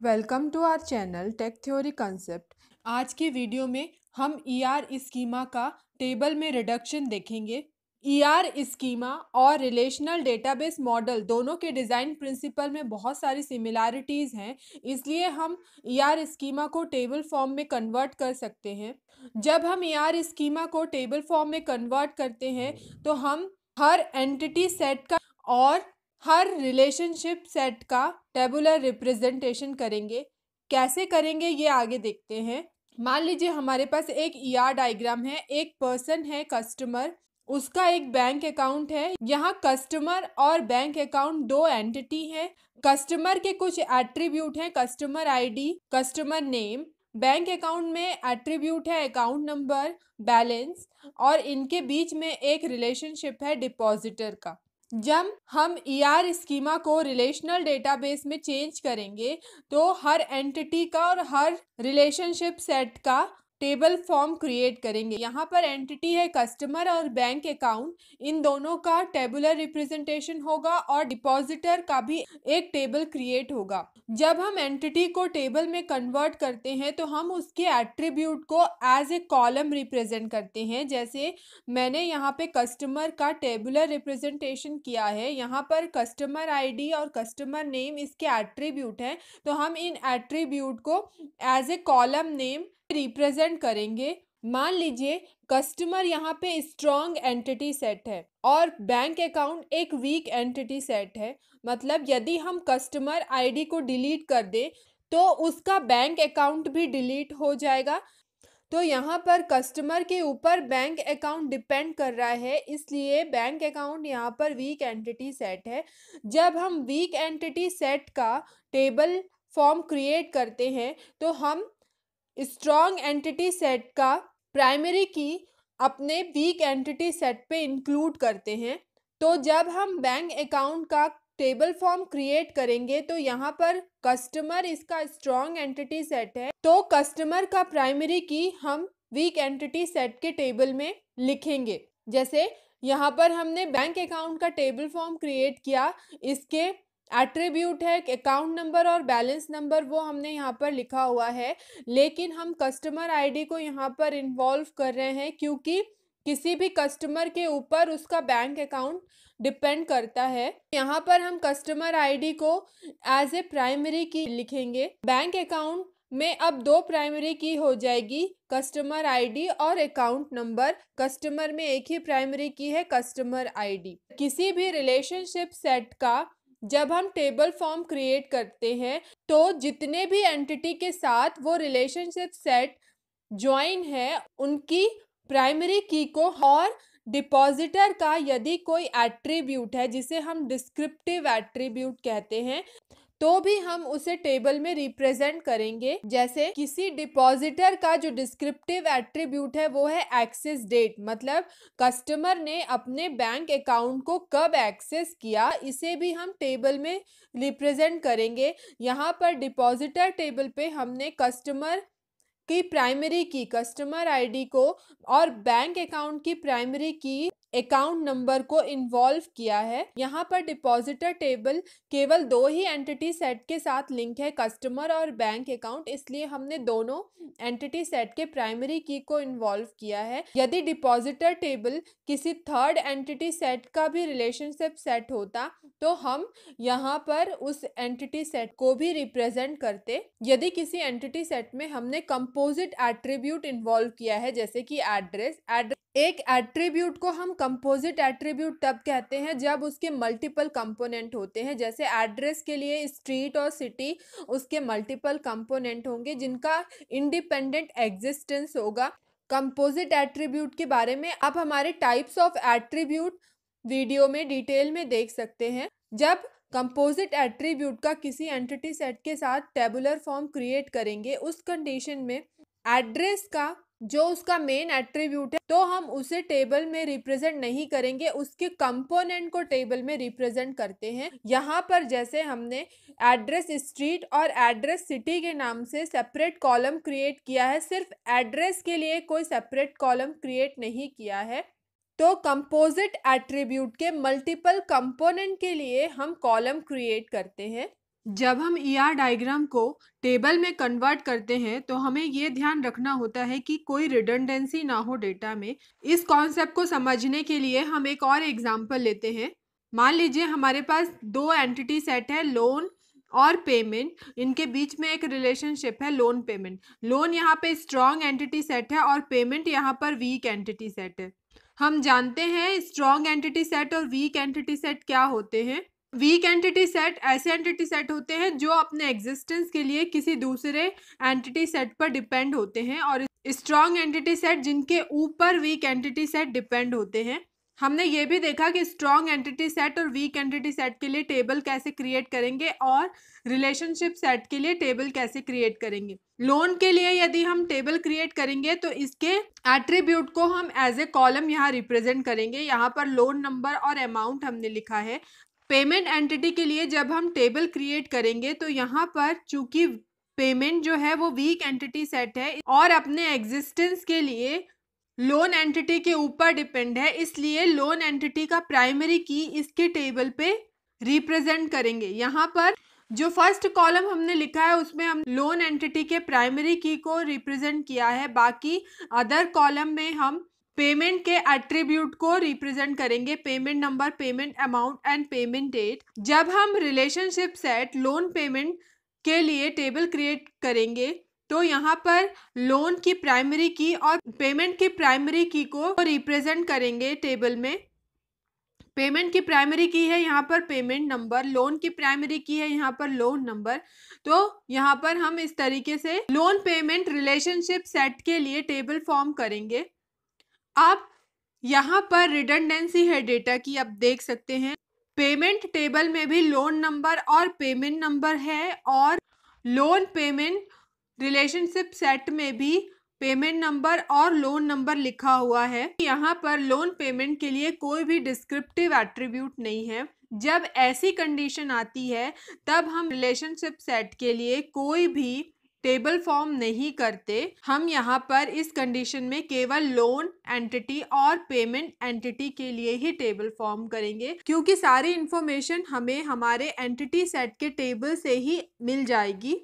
Welcome to our channel tech theory concept आज के video में हम ई आर स्कीमा का टेबल में रिडक्शन देखेंगे। ई आर स्कीमा और रिलेशनल डेटाबेस मॉडल दोनों के डिज़ाइन प्रिंसिपल में बहुत सारी सिमिलैरिटीज़ हैं, इसलिए हम ई आर स्कीमा को टेबल फॉर्म में कन्वर्ट कर सकते हैं। जब हम ई आर स्कीमा को टेबल फॉर्म में कन्वर्ट करते हैं तो हम हर एंटिटी सेट का और हर रिलेशनशिप सेट का टेबुलर रिप्रेजेंटेशन करेंगे। कैसे करेंगे, ये आगे देखते हैं। मान लीजिए हमारे पास एक ई आर डायग्राम है, एक पर्सन है कस्टमर उसका एक बैंक अकाउंट है। यहाँ कस्टमर और बैंक अकाउंट दो एंटिटी है। कस्टमर के कुछ एट्रीब्यूट हैं customer ID customer name bank account में एट्रीब्यूट है अकाउंट नंबर बैलेंस और इनके बीच में एक रिलेशनशिप है डिपॉजिटर का। जब हम ई आर स्कीमा को रिलेशनल डेटाबेस में चेंज करेंगे तो हर एंटिटी का और हर रिलेशनशिप सेट का टेबल फॉर्म क्रिएट करेंगे। यहाँ पर एंटिटी है कस्टमर और बैंक अकाउंट। इन दोनों का टेबुलर रिप्रेजेंटेशन होगा और डिपॉजिटर का भी एक टेबल क्रिएट होगा। जब हम एंटिटी को टेबल में कन्वर्ट करते हैं तो हम उसके एट्रीब्यूट को एज ए कॉलम रिप्रेजेंट करते हैं। जैसे मैंने यहाँ पे कस्टमर का टेबुलर रिप्रेजेंटेशन किया है। यहाँ पर कस्टमर आईडी और कस्टमर नेम इसके एट्रीब्यूट हैं। तो हम इन एट्रीब्यूट को as a column name represent करेंगे, मान लीजिए कस्टमर यहाँ पे स्ट्रॉन्ग एंटिटी सेट है और बैंक अकाउंट एक वीक एंटिटी सेट है। मतलब यदि हम कस्टमर आईडी को डिलीट कर दें तो उसका बैंक अकाउंट भी डिलीट हो जाएगा। तो यहाँ पर कस्टमर के ऊपर बैंक अकाउंट डिपेंड कर रहा है, इसलिए बैंक अकाउंट यहाँ पर वीक एंटिटी सेट है। जब हम वीक एंटिटी सेट का टेबल फॉर्म क्रिएट करते हैं तो हम स्ट्रॉन्ग एंटिटी सेट का प्राइमरी की अपने वीक एंटिटी सेट पे इंक्लूड करते हैं। तो जब हम बैंक अकाउंट का टेबल फॉर्म क्रिएट करेंगे तो यहाँ पर कस्टमर इसका स्ट्रॉन्ग एंटिटी सेट है। तो कस्टमर का प्राइमरी की हम वीक एंटिटी सेट के टेबल में लिखेंगे। जैसे यहाँ पर हमने बैंक अकाउंट का टेबल फॉर्म क्रिएट किया, इसके एट्रीब्यूट है अकाउंट नंबर और बैलेंस नंबर वो हमने यहाँ पर लिखा हुआ है। लेकिन हम कस्टमर आईडी को यहाँ पर इन्वॉल्व कर रहे हैं क्योंकि किसी भी कस्टमर के ऊपर उसका बैंक अकाउंट डिपेंड करता है। यहाँ पर हम कस्टमर आईडी को एज ए प्राइमरी की लिखेंगे। बैंक अकाउंट में अब दो प्राइमरी की हो जाएगी कस्टमर आईडी और अकाउंट नंबर कस्टमर में एक ही प्राइमरी की है कस्टमर आईडी किसी भी रिलेशनशिप सेट का जब हम टेबल फॉर्म क्रिएट करते हैं तो जितने भी एंटिटी के साथ वो रिलेशनशिप सेट ज्वाइन है, उनकी प्राइमरी की को और डिपॉजिटर का यदि कोई एट्रीब्यूट है, जिसे हम डिस्क्रिप्टिव एट्रीब्यूट कहते हैं तो भी हम उसे टेबल में रिप्रेजेंट करेंगे। जैसे किसी डिपॉजिटर का जो डिस्क्रिप्टिव एट्रीब्यूट है, वो है एक्सेस डेट मतलब कस्टमर ने अपने बैंक अकाउंट को कब एक्सेस किया, इसे भी हम टेबल में रिप्रेजेंट करेंगे। यहाँ पर डिपॉजिटर टेबल पे हमने कस्टमर की प्राइमरी की कस्टमर आईडी को और बैंक अकाउंट की प्राइमरी की अकाउंट नंबर को इन्वॉल्व किया है। यहाँ पर डिपॉजिटर टेबल केवल दो ही एंटिटी सेट के साथ लिंक है कस्टमर और बैंक अकाउंट इसलिए हमने दोनों एंटिटी सेट के प्राइमरी की को इन्वॉल्व किया है। यदि डिपॉजिटर टेबल किसी थर्ड एंटिटी सेट का भी रिलेशनशिप सेट होता तो हम यहाँ पर उस एंटिटी सेट को भी रिप्रेजेंट करते। यदि किसी एंटिटी सेट में हमने कंपोजिट एट्रीब्यूट इन्वॉल्व किया है, जैसे कि एड्रेस एड्रेस एक एट्रीब्यूट को हम कंपोजिट एट्रीब्यूट तब कहते हैं जब उसके मल्टीपल कंपोनेंट होते हैं। जैसे एड्रेस के लिए स्ट्रीट और सिटी उसके मल्टीपल कंपोनेंट होंगे जिनका इंडिपेंडेंट एग्जिस्टेंस होगा। कंपोजिट एट्रीब्यूट के बारे में आप हमारे टाइप्स ऑफ़ एट्रीब्यूट वीडियो में डिटेल में देख सकते हैं। जब कंपोजिट एट्रीब्यूट का किसी एंटिटी सेट के साथ टेबुलर फॉर्म क्रिएट करेंगे, उस कंडीशन में एड्रेस का जो उसका मेन एट्रीब्यूट है तो हम उसे टेबल में रिप्रेजेंट नहीं करेंगे। उसके कंपोनेंट को टेबल में रिप्रेजेंट करते हैं। यहाँ पर जैसे हमने एड्रेस स्ट्रीट और एड्रेस सिटी के नाम से सेपरेट कॉलम क्रिएट किया है, सिर्फ़ एड्रेस के लिए कोई सेपरेट कॉलम क्रिएट नहीं किया है। तो कंपोजिट एट्रीब्यूट के मल्टीपल कंपोनेंट के लिए हम कॉलम क्रिएट करते हैं। जब हम ई आर डायग्राम को टेबल में कन्वर्ट करते हैं तो हमें ये ध्यान रखना होता है कि कोई रिडंडेंसी ना हो डेटा में। इस कॉन्सेप्ट को समझने के लिए हम एक और एग्जांपल लेते हैं। मान लीजिए हमारे पास दो एंटिटी सेट है लोन और पेमेंट इनके बीच में एक रिलेशनशिप है लोन पेमेंट लोन यहाँ पे स्ट्रॉन्ग एंटिटी सेट है और पेमेंट यहाँ पर वीक एंटिटी सेट है। हम जानते हैं स्ट्रॉन्ग एंटिटी सेट और वीक एंटिटी सेट क्या होते हैं। वीक एंटिटी सेट ऐसे एंटिटी सेट होते हैं जो अपने एग्जिस्टेंस के लिए किसी दूसरे एंटिटी सेट पर डिपेंड होते हैं और स्ट्रॉन्ग एंटिटी सेट जिनके ऊपर वीक एंटिटी सेट डिपेंड होते हैं। हमने ये भी देखा कि स्ट्रॉन्ग एंटिटी सेट और वीक एंटिटी सेट के लिए टेबल कैसे क्रिएट करेंगे और रिलेशनशिप सेट के लिए टेबल कैसे क्रिएट करेंगे। लोन के लिए यदि हम टेबल क्रिएट करेंगे तो इसके एट्रीब्यूट को हम एज ए कॉलम यहाँ रिप्रेजेंट करेंगे। यहाँ पर लोन नंबर और अमाउंट हमने लिखा है। पेमेंट एंटिटी के लिए जब हम टेबल क्रिएट करेंगे तो यहाँ पर चूँकि पेमेंट जो है वो वीक एंटिटी सेट है और अपने एग्जिस्टेंस के लिए लोन एंटिटी के ऊपर डिपेंड है, इसलिए लोन एंटिटी का प्राइमरी की इसके टेबल पे रिप्रेजेंट करेंगे। यहाँ पर जो फ़र्स्ट कॉलम हमने लिखा है, उसमें हम लोन एंटिटी के प्राइमरी की को रिप्रेजेंट किया है, बाकी अदर कॉलम में हम पेमेंट के एट्रीब्यूट को रिप्रेजेंट करेंगे payment number payment amount and payment date जब हम रिलेशनशिप सेट लोन पेमेंट के लिए टेबल क्रिएट करेंगे तो यहाँ पर लोन की प्राइमरी की और पेमेंट की प्राइमरी की को रिप्रेजेंट करेंगे टेबल में. पेमेंट की प्राइमरी की है यहाँ पर पेमेंट नंबर लोन की प्राइमरी की है यहाँ पर लोन नंबर तो यहाँ पर हम इस तरीके से लोन पेमेंट रिलेशनशिप सेट के लिए टेबल फॉर्म करेंगे. अब यहाँ पर रिडंडेंसी है डेटा की, आप देख सकते हैं। पेमेंट टेबल में भी लोन नंबर और पेमेंट नंबर है और लोन पेमेंट रिलेशनशिप सेट में भी पेमेंट नंबर और लोन नंबर लिखा हुआ है। यहाँ पर लोन पेमेंट के लिए कोई भी डिस्क्रिप्टिव एट्रीब्यूट नहीं है। जब ऐसी कंडीशन आती है, तब हम रिलेशनशिप सेट के लिए कोई भी टेबल फॉर्म नहीं करते हम यहाँ पर इस कंडीशन में केवल लोन एंटिटी और पेमेंट एंटिटी के लिए ही टेबल फॉर्म करेंगे क्योंकि सारी इंफॉर्मेशन हमें हमारे एंटिटी सेट के टेबल से ही मिल जाएगी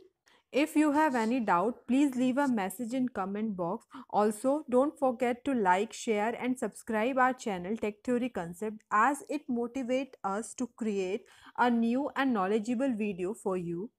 If you have any doubt, please leave a message in comment box. Also, don't forget to like, share and subscribe our channel Tech Theory Concept as it motivates us to create a new and knowledgeable video for you.